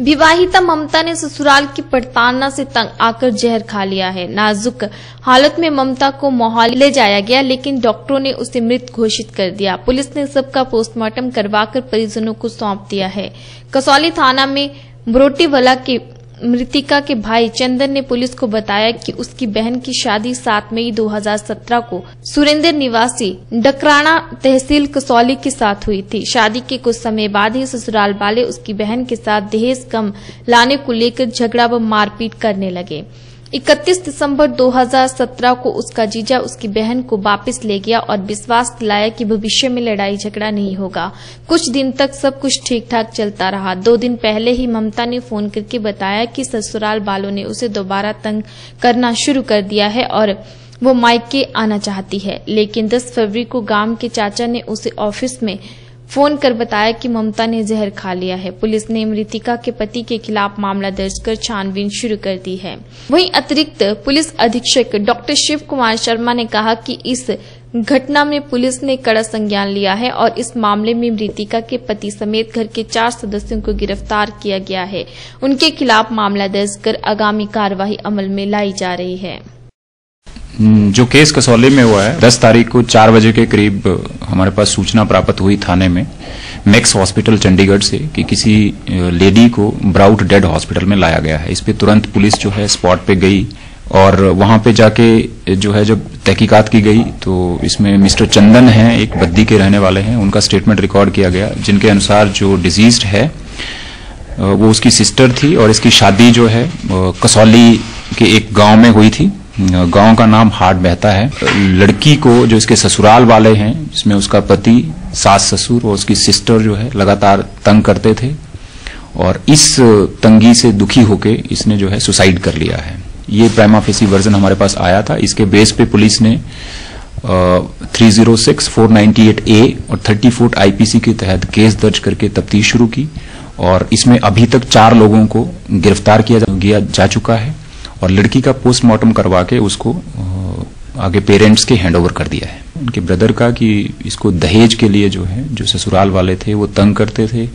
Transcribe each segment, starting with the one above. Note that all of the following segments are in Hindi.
विवाहिता ममता ने ससुराल की प्रताड़ना से तंग आकर जहर खा लिया है। नाजुक हालत में ममता को मोहाली ले जाया गया, लेकिन डॉक्टरों ने उसे मृत घोषित कर दिया। पुलिस ने सबका पोस्टमार्टम करवाकर परिजनों को सौंप दिया है। कसौली थाना में बरोटीवाला के मृतिका के भाई चंदन ने पुलिस को बताया कि उसकी बहन की शादी 7 मई 2017 को सुरेंद्र निवासी डकराना तहसील कसौली के साथ हुई थी। शादी के कुछ समय बाद ही ससुराल वाले उसकी बहन के साथ दहेज कम लाने को लेकर झगड़ा व मारपीट करने लगे। 31 दिसंबर 2017 को उसका जीजा, उसकी बहन को वापस ले गया और विश्वास दिलाया कि भविष्य में लड़ाई झगड़ा नहीं होगा। कुछ दिन तक सब कुछ ठीक ठाक चलता रहा। दो दिन पहले ही ममता ने फ़ोन करके बताया कि ससुराल वालों ने उसे दोबारा तंग करना शुरू कर दिया है और वो मायके आना चाहती है। लेकिन 10 फरवरी को गाँव के चाचा ने उसे ऑफ़िस में फ़ोन कर बताया कि ममता ने जहर खा लिया है। पुलिस ने मृतिका के पति के खिलाफ मामला दर्ज कर छानबीन शुरू कर दी है। वहीं अतिरिक्त पुलिस अधीक्षक डॉक्टर शिव कुमार शर्मा ने कहा कि इस घटना में पुलिस ने कड़ा संज्ञान लिया है और इस मामले में मृतिका के पति समेत घर के चार सदस्यों को गिरफ़्तार किया गया है। उनके खिलाफ मामला दर्ज कर आगामी कार्यवाही अमल में लाई जा रही है। जो केस कसौली में हुआ है, दस तारीख को चार बजे के करीब हमारे पास सूचना प्राप्त हुई थाने में, मैक्स हॉस्पिटल, चंडीगढ़ से, कि किसी लेडी को ब्राउट डेड हॉस्पिटल में लाया गया है। इस पे तुरंत पुलिस जो है स्पॉट पे गई और वहाँ पे जाके जो है जब तहकीकात की गई तो इसमें मिस्टर चंदन हैं, एक बद्दी के रहने वाले हैं, उनका स्टेटमेंट रिकॉर्ड किया गया, जिनके अनुसार जो डिज़ीज़ है वो उसकी सिस्टर थी और इसकी शादी जो है कसौली के एक गाँव में हुई थी। गाँव का नाम हाट बहता है। लड़की को जो इसके ससुराल वाले हैं, जिसमें उसका पति, सास ससुर और उसकी सिस्टर जो है, लगातार तंग करते थे और इस तंगी से दुखी होके इसने जो है सुसाइड कर लिया है। ये प्राइमा फेसी वर्जन हमारे पास आया था। इसके बेस पे पुलिस ने three zero six four ninety eight A और थर्टी फोर आईपीसी के तहत केस दर्ज करके तफ्तीश शुरू की और इसमें अभी तक चार लोगों को गिरफ़्तार किया जा चुका है। और लड़की का पोस्टमार्टम करवा के उसको आगे पेरेंट्स के हैंडओवर कर दिया है। उनके ब्रदर का कि इसको दहेज के लिए जो है, जो ससुराल वाले थे, वो तंग करते थे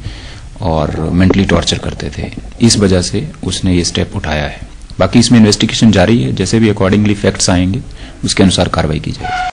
और मेंटली टॉर्चर करते थे। इस वजह से उसने ये स्टेप उठाया है। बाकी इसमें इन्वेस्टिगेशन जारी है। जैसे भी अकॉर्डिंगली फैक्ट्स आएँगे, उसके अनुसार कार्रवाई की जाएगी।